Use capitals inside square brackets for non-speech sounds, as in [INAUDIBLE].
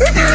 Ha [LAUGHS]